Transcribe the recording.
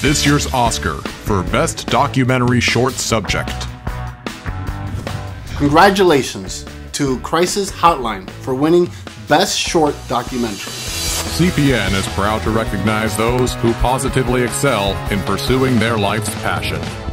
this year's Oscar for Best Documentary Short Subject. Congratulations to Crisis Hotline for winning Best Short Documentary. CPN is proud to recognize those who positively excel in pursuing their life's passion.